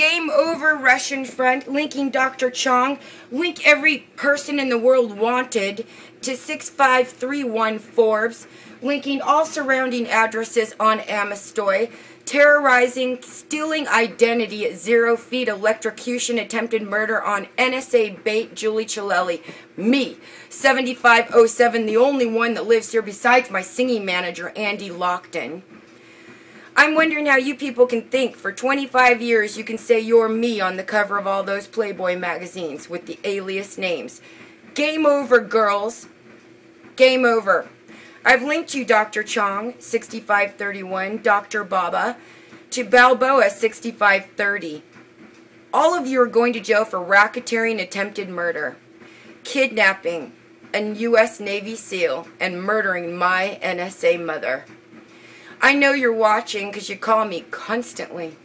Game over Russian front, linking Dr. Chong. Link every person in the world wanted to 6531 Forbes. Linking all surrounding addresses on Amistoy. Terrorizing, stealing identity at zero feet, electrocution, attempted murder on NSA bait Julie Chilelli. Me, 7507, the only one that lives here besides my singing manager, Andy Lockton. I'm wondering how you people can think for 25 years you can say you're me on the cover of all those Playboy magazines with the alias names. Game over, girls. Game over. I've linked you, Dr. Chong, 6531, Dr. Baba, to Balboa, 6530. All of you are going to jail for racketeering, attempted murder, kidnapping a U.S. Navy SEAL, and murdering my NSA mother. I know you're watching because you call me constantly.